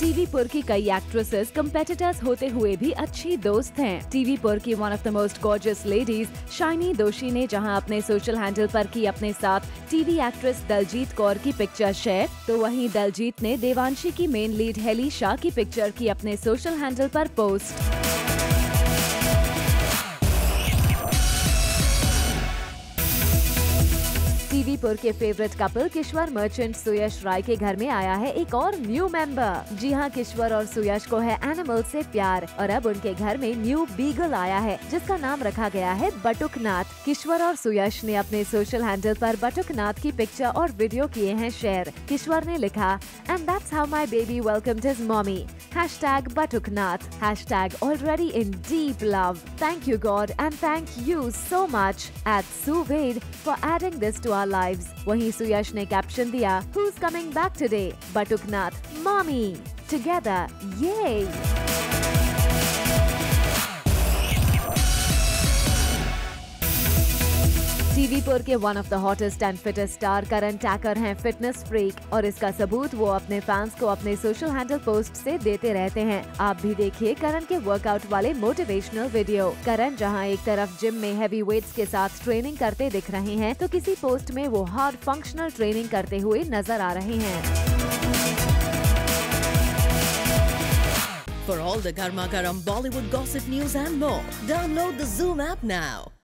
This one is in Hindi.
टीवी पुर की कई एक्ट्रेसेस कम्पेटिटर्स होते हुए भी अच्छी दोस्त हैं। टीवी पुर की one of the most gorgeous ladies Shiny Doshi ने जहाँ अपने सोशल हैंडल पर की अपने साथ टीवी एक्ट्रेस दलजीत कौर की पिक्चर शेयर तो वहीं दलजीत ने देवांशी की मेन लीड हेली शाह की पिक्चर की अपने सोशल हैंडल आरोप पोस्ट टीवीपुर के फेवरेट कपल किश्वर मर्चेंट सुयश राय के घर में आया है एक और न्यू मेंबर जी हाँ किश्वर और सुयश को है एनिमल से प्यार और अब उनके घर में न्यू बीगल आया है, जिसका नाम रखा गया है बटुकनाथ. किश्वर और सुयश ने अपने सोशल हैंडल पर बटुकनाथ की पिक्चर और वीडियो किए हैं शेयर किश्वर ने लिखा and that's how my baby welcome his mommy Hashtag Batuknath. Hashtag already in deep love. Thank you God and thank you so much at Suved for adding this to our lives. वहीं सुयश ने कैप्शन दिया Who's coming back today? Batuknath. Mommy. Together. Yay! टीवीपुर के one of the hottest and fittest star Karan Tacker हैं फिटनेस फ्रीक और इसका सबूत वो अपने फैंस को अपने सोशल हैंडल पोस्ट से देते रहते हैं। आप भी देखिए करण के वर्कआउट वाले मोटिवेशनल वीडियो करण जहाँ एक तरफ़ जिम में हैवी वेट्स के साथ ट्रेनिंग करते दिख रहे हैं तो किसी पोस्ट में वो हार्ड फंक्शनल ट्रेनिंग करते हुए नज़र आ रहे हैं। For all the Garma Bollywood gossip news and more, download the Zoom app now.